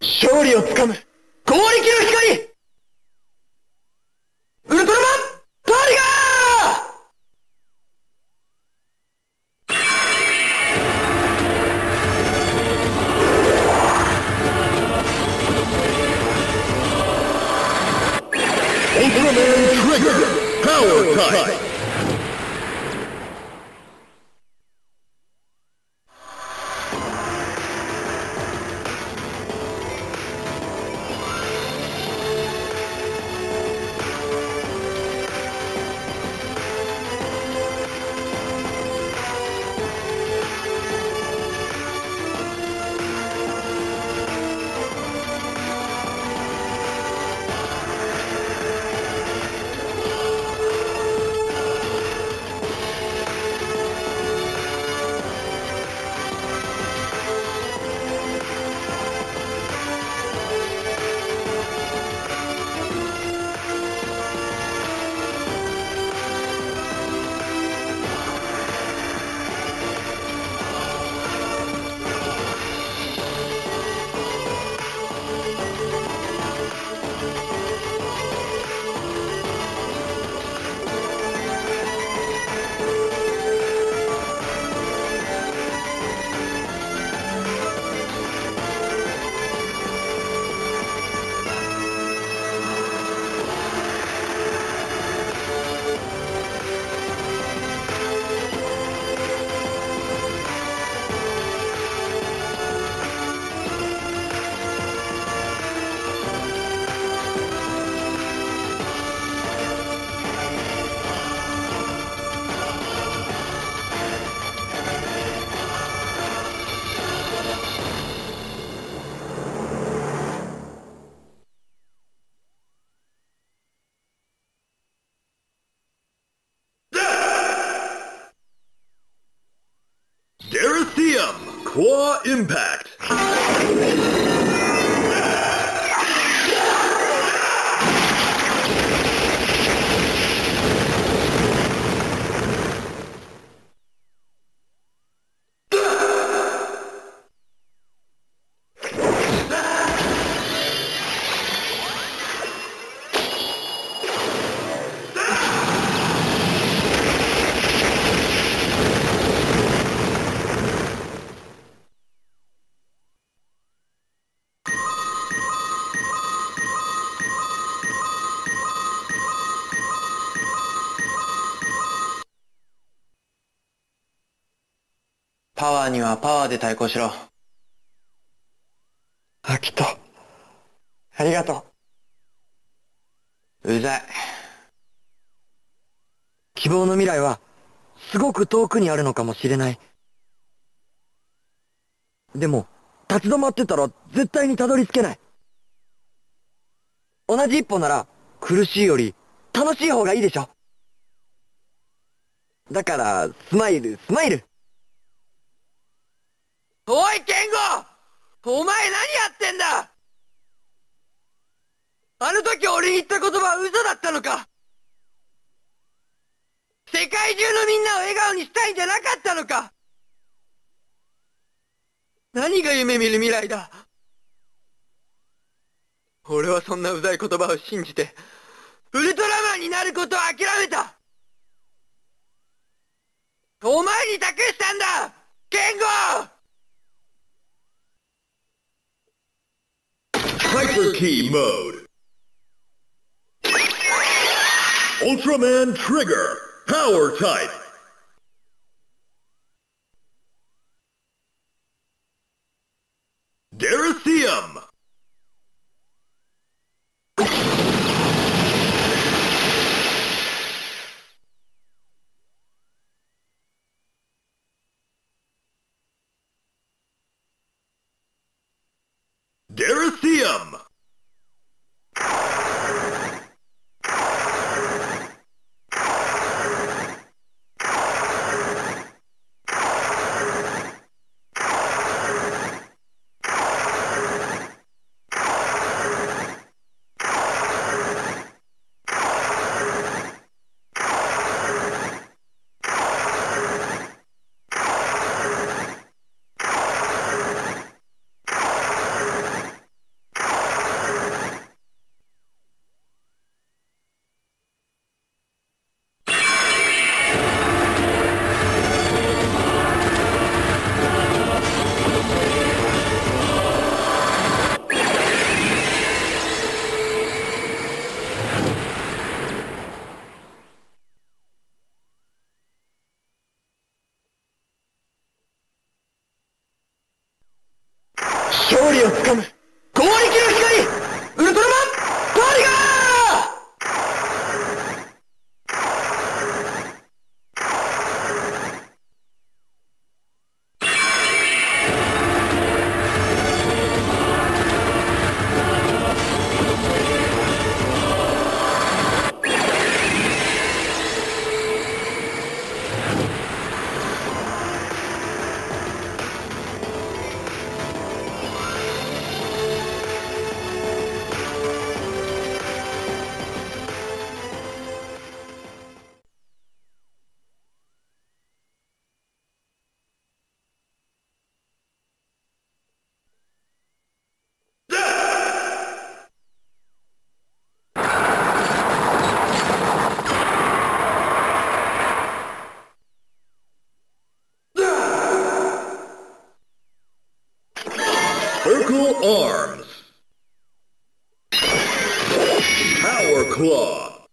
勝利をつかむアム Impact. はパワーで対抗しろ。あ、きっと。ありがとう。うざい。希望の未来は、すごく遠くにあるのかもしれない。でも、立ち止まってたら絶対にたどり着けない。同じ一歩なら、苦しいより、楽しい方がいいでしょ。だから、スマイル、スマイル。おい、ケンゴお前何やってんだ！あの時俺に言った言葉は嘘だったのか？世界中のみんなを笑顔にしたいんじゃなかったのか？何が夢見る未来だ？俺はそんなうざい言葉を信じて、ウルトラマンになることを諦めた！お前に託したんだ！ケンゴ Hyper Key Mode. Ultraman Trigger. Power Type. Deracium. Shorty, I'm coming. Vertical Arms. Power Claw.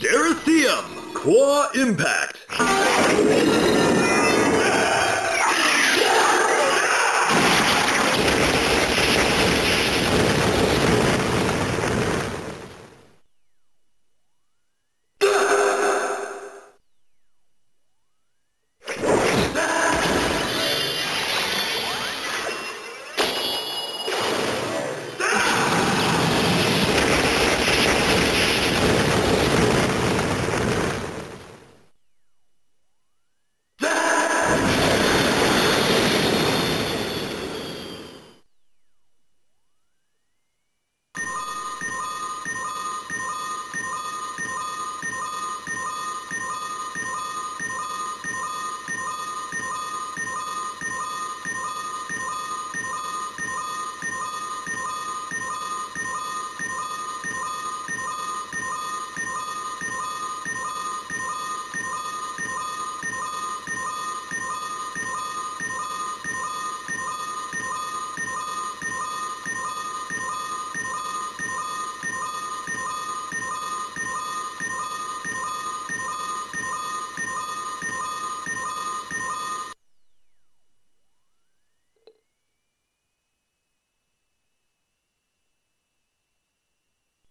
Deracium Claw Impact.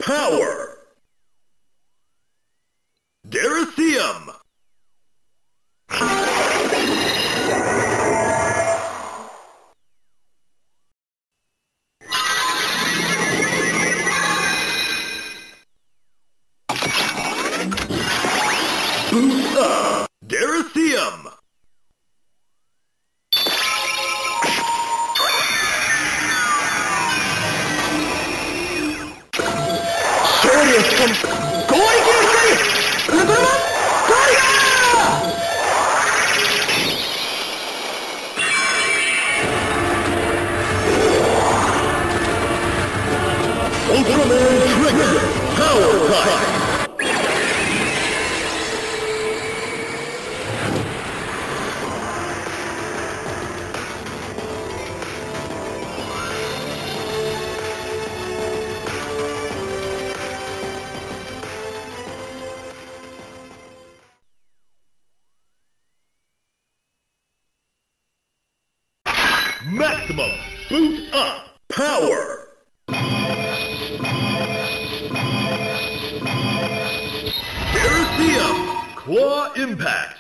Power Deracium Boost up! Ah. Sigma, boot up power! Parousia, claw impact.